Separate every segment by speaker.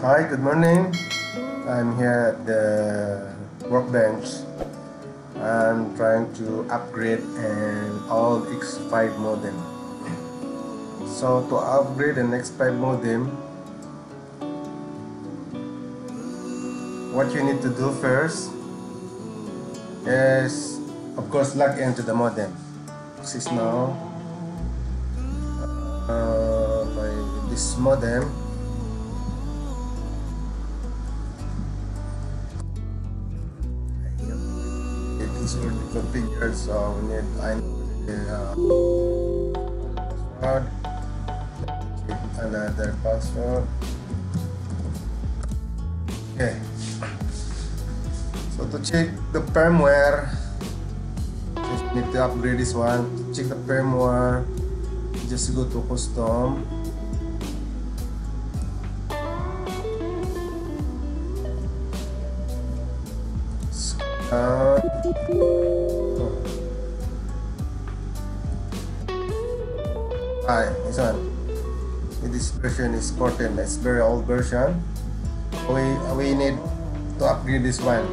Speaker 1: Hi, good morning. I'm here at the workbench. I'm trying to upgrade an old X5 modem. So to upgrade an X5 modem, what you need to do first is of course log into the modem. This is now uh, this modem already configured so we need I uh, password. Another password. Okay. So to check the firmware just need to upgrade this one. To check the firmware just go to custom Hi, this one. This version is 14. It's very old version. We we need to upgrade this one.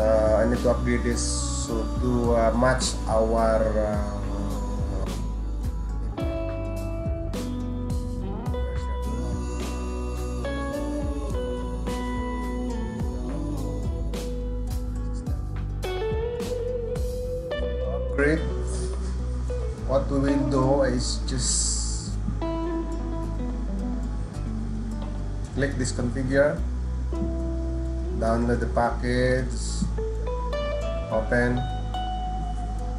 Speaker 1: Uh, I need to upgrade this so to uh, match our. Uh, what we will do is just click this configure download the package open.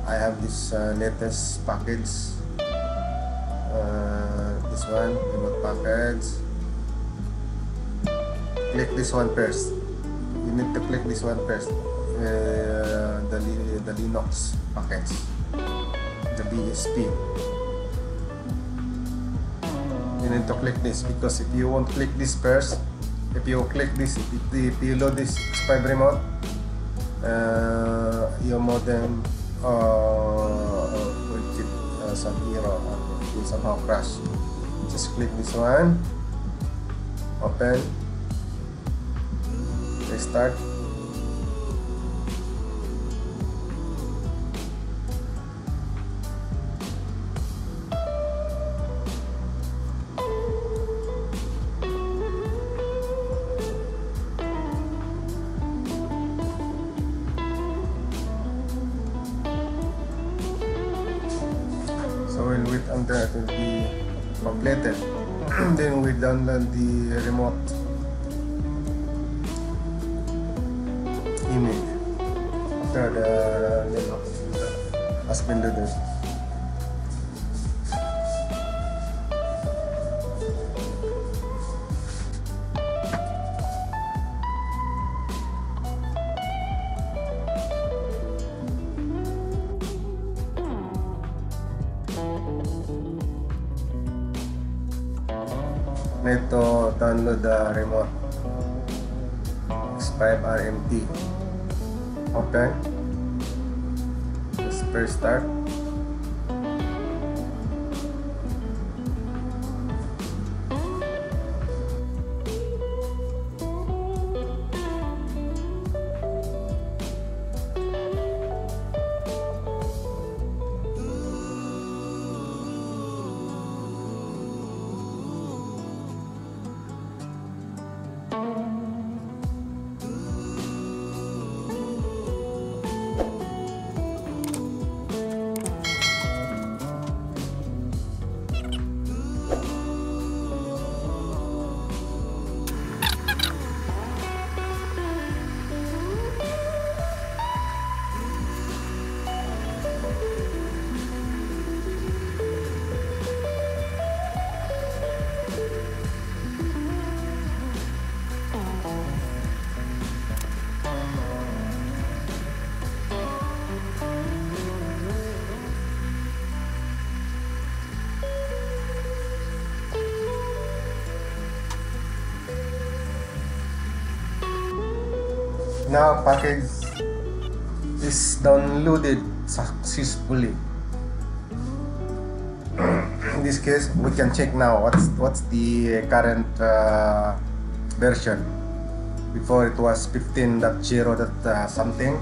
Speaker 1: I have this uh, latest package uh, this one remote package. Click this one first. You need to click this one first uh, the, the Linux package the BSP you need to click this because if you won't click this first if you click this if, if you load this X5 remote uh, your modem uh, will keep uh, some error or will somehow crash. Just click this one. Open. Restart wait until it will be completed. then we download the remote image after the Linux has been. Need to download the remote. X5 RMT open just press start now package is downloaded. Successfully in this case we can check now what's what's the current uh, version. Before it was 15.0 uh, something.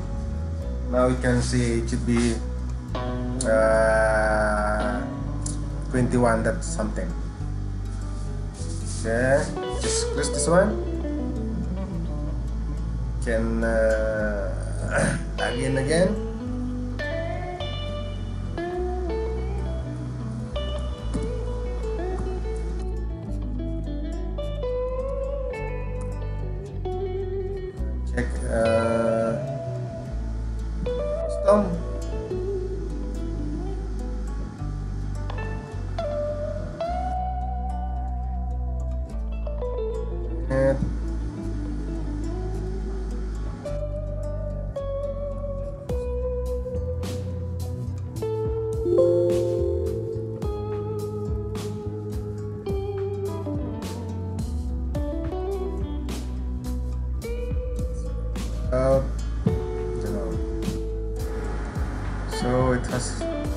Speaker 1: Now we can see it should be uh, 21 that something. Okay just close this one can uh, again again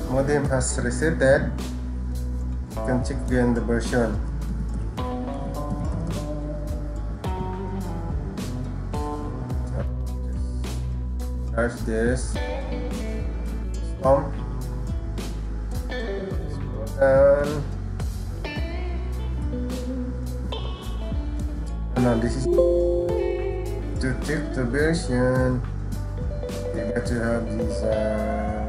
Speaker 1: modem has resetted you can check again the version. Charge this. Stop and no this is to check the version. You got to have this uh,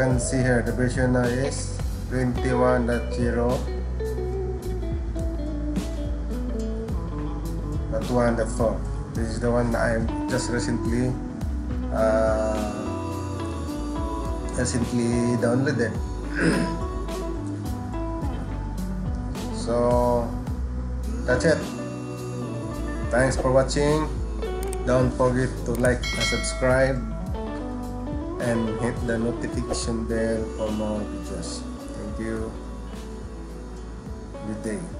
Speaker 1: can see here the version now is 21.0 not 1.4 this is the one I just recently uh, recently downloaded. So that's it. Thanks for watching. Don't forget to like and subscribe and hit the notification bell for more videos. Thank you. Good day.